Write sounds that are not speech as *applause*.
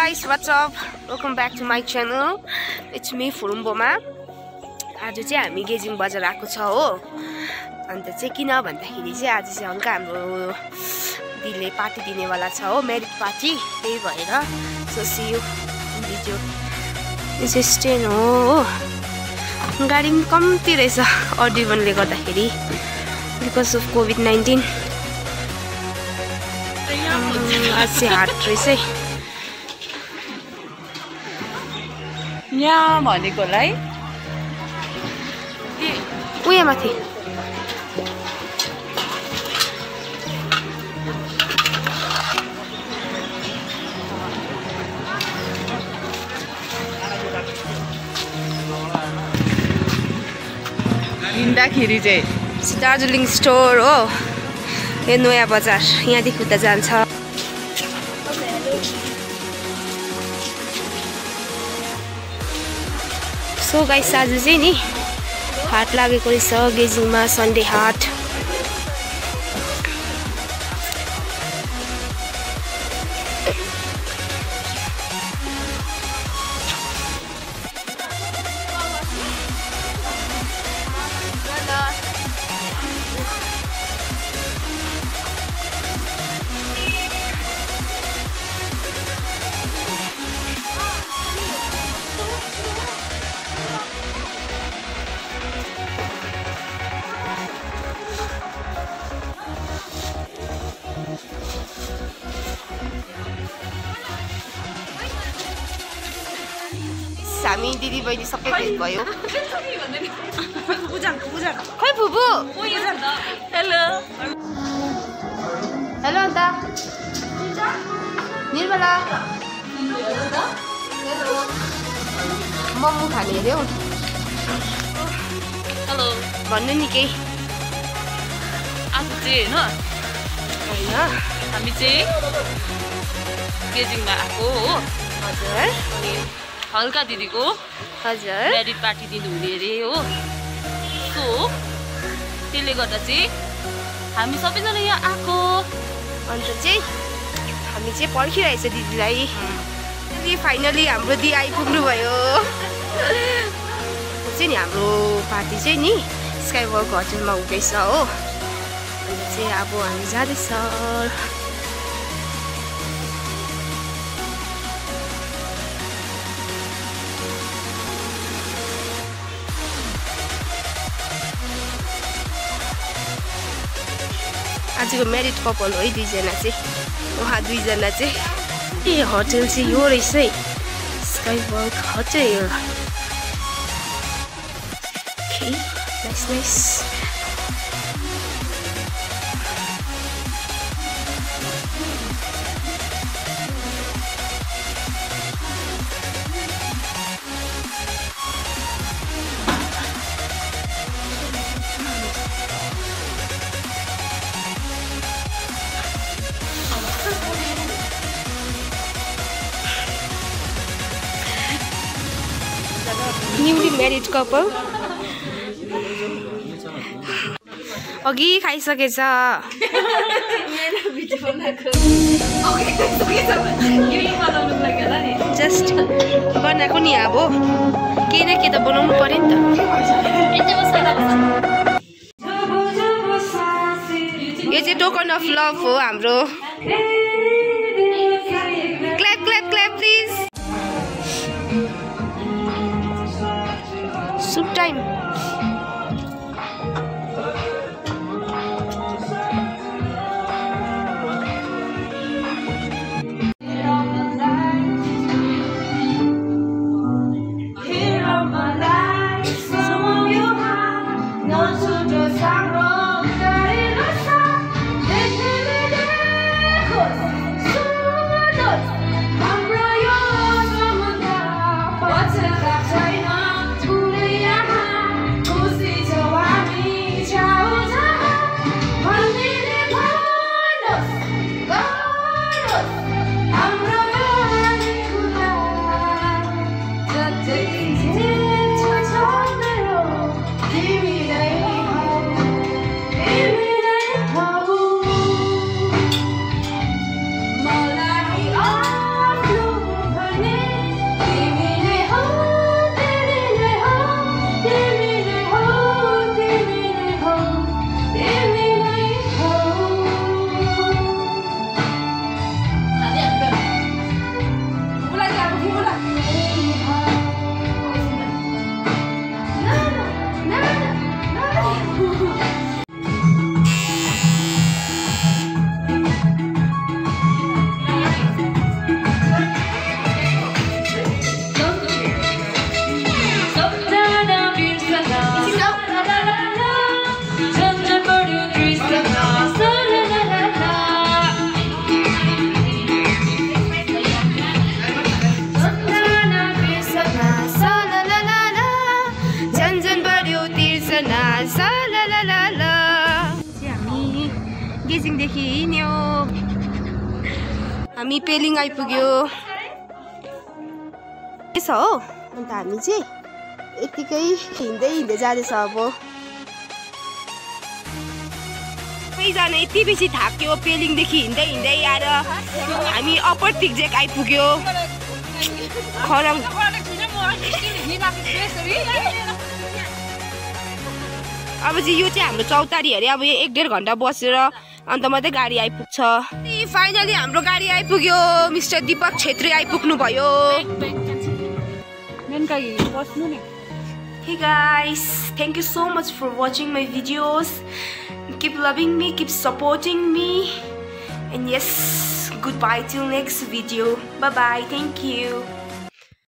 guys, what's up? Welcome back to my channel. It's me फुरुम्बोमा आज चाहिँ हामी गेजिङ बजार आएको छ हो। अन्त चाहिँ किन भन्दाखेरि चाहिँ आज चाहिँ हल्का हाम्रो दिदीले पार्टी दिनेवाला छ हो मेरिट पार्टी त्यही भएर सोसियो भिडियो यो चाहिँ स्टेन हो हो। गाडी पनि कम्ती रहेछ अडिबनले गर्दाखेरि बिकज अफ कोभिड नाइन्टिन आज चाहिँ हाट रहेछ है। यहाँ भनेकोलाई? उयो माथि। हिँड्दाखेरि चाहिँ दार्जिलिङ स्टोर हो यो नयाँ बजार यहाँदेखि उता जान्छ। सो गाइस आज चाहिँ नि हाट लागेको रहेछ गेजिङमा सन्डे हाट। हामी दिदी बहिनी सबै भेट भयो खै फुपू हेलो हेलो अन्त निर्मला मोमो खाने अरे हौ हेलो भन्नु नि केही आज चाहिँ होइन होइन हामी चाहिँ गेजिङमा आएको हो हजुर अनि हल्का दिदीको हजुर। म्यारिड पार्टी दिनु हुने अरे हो। सो त्यसले गर्दा चाहिँ हामी सबैजना यहाँ आएको। अन्त चाहिँ हामी चाहिँ पर्खिरहेछ दिदीलाई। दिदी फाइनली हाम्रो दिदी आइपुग्नु भयो *laughs* चाहिँ नि हाम्रो पार्टी चाहिँ नि स्काई वर्क होटलमा हुँदैछ हो। अन्त चाहिँ अब हामी जाँदैछ। आजको म्यारिड कपाल हो है दुईजना चाहिँ। उहाँ दुईजना चाहिँ। ए होटल चाहिँ यो रहेछ है। Sky work hotel nice nice married couple अघि खाइसकेछ। जस्ट बनाएको नि अब। केही न केही त बनाउनु पऱ्यो नि त। यो चाहिँ टोकन अफ लभ हो हाम्रो। Clap clap clap please time. हामी पेलिङ आइपुग्यो। के छ हो? अन्त हामी चाहिँ यत्तिकै हिँड्दै हिँड्दै जाँदैछ अब। सबैजना यति बेसी थाक्यो पेलिङदेखि हिँड्दै हिँड्दै आएर हामी अप्पर तिक्जेक आइपुग्यो। खरङ अब चाहिँ यो चाहिँ हाम्रो चौतारी अरे अब एक डेढ घन्टा बसेर अन्त मात्रै गाडी आइपुग्छ फाइनली हाम्रो गाडी आइपुग्यो मिस्टर दिपक छेत्री आइपुग्नु भयो Hey guys, thank you so much for watching my videos. Keep loving me, keep supporting me. And yes, goodbye till next video. Bye bye. Thank you.